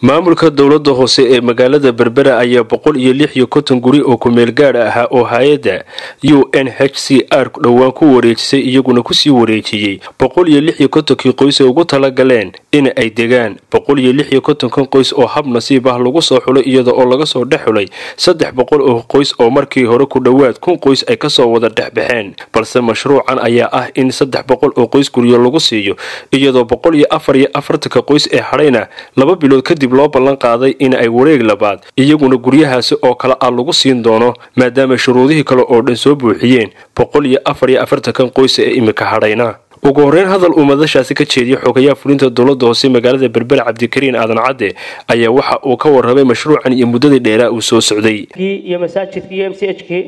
maamulka dowladda hoose ee magaalada berbera ayaa boqol iyo lix iyo konton guri oo kumeel gaadha ahaa oo hay'adda u n h c r dhowaan ku wareejisay iyaguna ku sii wareejiyey boqol iyo lix iyo kontonkii qoys ee ugu talagaleen in ay degaan. Boqol iyo lix iyo kontonkan qoys oo hab nasiib ah lagu soo xulay iyada oo laga soo dhex xulay saddex boqol oo qoys oo markii hore ku dhowaad kun qoys ay ka soo wada dhexbaxeen balse mashruucan ayaa ah in saddex boqol oo qoys guryo lagu siiyo iyadoo boqol iyo afar iyo afartanka qoys ee hadhayna laba bilood kadib loo ballan qaaday in ay wareeg labaad iyaguna guryahaasi oo kale ah lagu siin doono maadaama shuruudihii kale oo dhan soo buuxiyeen boqol iyo afar iyo afartankan qoysa ee imika hadhayna. Ugu horeyn hadal uu madashaasi ka jeediyay xogayaha fulinta dowladda hoose magaalada berbera cabdikariin aadan cadde ayaa waxa uu ka warramay mashruucan iyo muddadii dheeraa uu soo socday. Iyo masaajidkii iyo m c h kii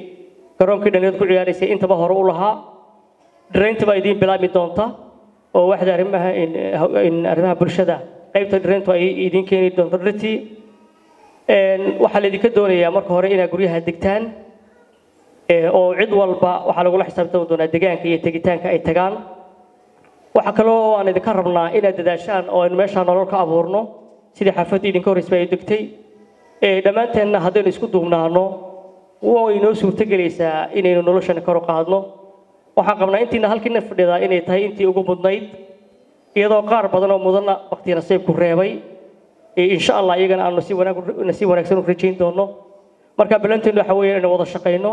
garoonkii dhallinyarad ku ciyaaraysay intaba hore u lahaa. Dhiraynta baa idiin bilaabmi doonta oo waxda arrimaha arrimaha bulshada qaybta dhirayntu ay idiin keeni doonto. Dhirtii waxaa laydinka doonayaa marka hore inaad guryaha degtaan oo cid walba waxaa lagula xisaabtami doonaa degaanka iyo tegitaanka ay tagaan. Waxaa kaloo aan idinka rabnaa inaad dadaashaan oo aynu meeshaa nolol ka abuurno sidii xaafadda idinka horreysba ay degtay. Dhammaanteenna haddaynu isku duubnaano way inoo suurtogelaysaa inaynu noloshana kor u qaadno. Waxaan qabnaa intiina halkiina fadhidaa inay tahay intii ugu mudnayd iyadoo qaar badan oo mudanna bakti nasiibku reebay insha allah iyagana aanu nasiib wanaagsan u rajayn doono. Marka ballanteenu waxa weeye inaynu wada shaqayno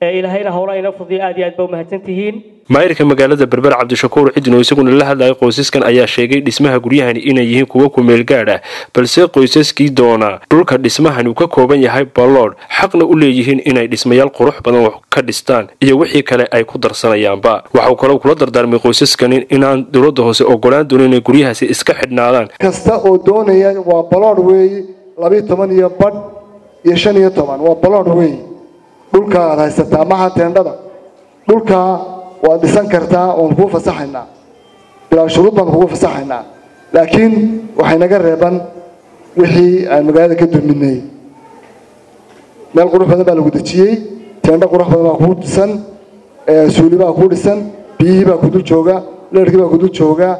ilaahayna howla inoo fudiyo aad iyo aad ba umahadsan tihiin maayirka magaalada berber cabdishakuur cidin oo isaguna la hadlayay qoysaskan ayaa sheegay dhismaha guryahani inay yihiin kuwo kumeel gaadh ah balse qoysaskii doona dhulka dhismahani uu ka kooban yahay balloodh xaqna u leeyihiin inay dhismayaal qurux badan ka dhistaan iyo wixii kale ay ku darsanayaanba. Waxauu kaloo kula dardaarmay qoysaskani inaan dowladda hoose ogolaan doonin inay guryahaasi iska xidhnaadaan. Kasta oo doonaya waa baloodh weeye labiyo toban iyo badh iyo shan iyo toban waa baloodh weeye dhulka aad haysataa maha teendhada? Dhulka waad dhisan kartaa oon kuu fasaxaynaa. Bilaa shuruud baan kugu fasaxaynaa. Laakiin waxay naga reeban wixii aan magaalada ka duminay meel qurux badan baa lagu dejiyey teendho qurux badan baa kuu dhisan suuli baa kuu dhisan biyihii baa kudul jooga leerkii baa kudul jooga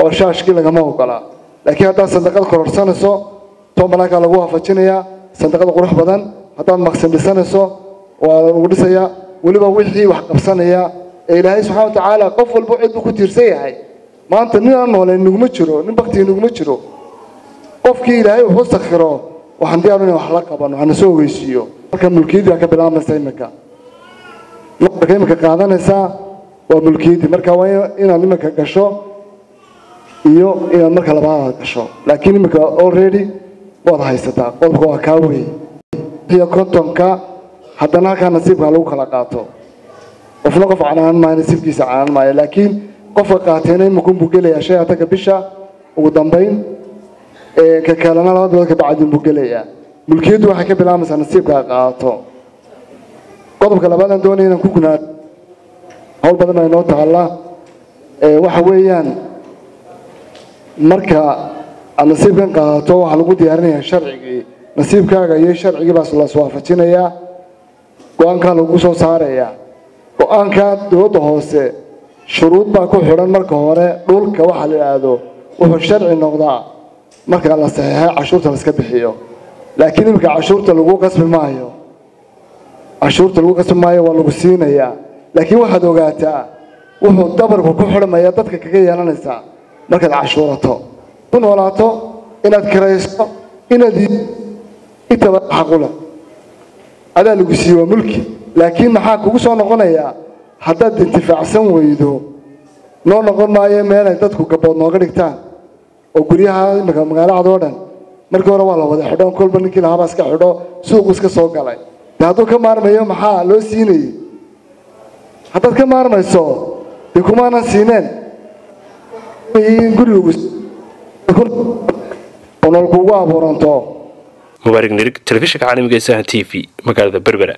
oo shaashkii lagama ogola. Laakiin haddaad sandaqad kororsanayso toon banaankaa lagu waafajinayaa sandaqad qurux badan haddaad maqsin dhisanayso waa lagu dhisayaa weliba wixii wax qabsanaya. Ee ilaahay subxana watacaala qof walba cid ku tiirsan yahay. Maanta nin aan naguma jiro nin baktiga naguma jiro. Qofkii ilaahay wuxuu sakhiro waxaan diyaaru inaan wax la qabano hana soo ogeysiiyo marka mulkiyaddii baa ka bilaabmaysa iminka marka iminka qaadanaysaa waa mulkiyaddii marka waa inaad iminka gasho iyo inaad marka labaad gasho. Laakiin iminka already waad haysataa qodobka waa kaa weeye iyo kontonka haddana halkaa nasiibka lagu kala qaato. Qofna qof canaanan maayo nasiibkiisa canaanan maayo laakiin qofka qaatayna iminkunbuu gelayaa shay atanka bisha ugu dambayn ka kalena laba bilood ka bacdin buu gelayaa. Mulkiyaddu waxay ka bilaabaysaa nasiibka qaato. Qodobka labaadaan doonaya inaan ku gunaad. Howl badan baa inoo taalla. Waxa weeyaan marka aad nasiibkan qaadato waxaa lagu diyaarinayaa sharcigii. Nasiibkaaga iyo sharcigii baa las waafajinayaa go'aankaa lagu soo saarayaa go'aanka dowladda hoose shuruud baa ku xidhan marka hore dhulka waxaa la idhaahdo wuxuu sharci noqdaa marka la saxeexay cashuurta laska bixiyo. Laakiin iminka cashuurta lagu qasbi maayo cashuurta lagu qasbi maayo waa lagu siinayaa. Laakiin waxaad ogaataa wuxuu dabarku ku xidhmaya dadka kaga yeelanaysaa markaad cashuurato. Ku noolaato inaad kirayso inaad intaba xaqula adaa lagu siiye waa mulki laakiin maxaa kugu soo noqonayaa haddaad intifaacsan weydo noo noqon maayo meelay dadku gabood nooga dhigtaan oo guryaha imika magaalacadoo dhan markii hore waa la wada xidho kolba ninkii lahaabaa iska xidho suuqu iska soo galay de hadduu ka maarmayo maxaa loo siinayey haddaad ka maarmayso dee kumaanan siineen gurigu nolol kuugu abuuranto mubaarig nirig telefishinka caalamiga ee sahan t v magaalada berbera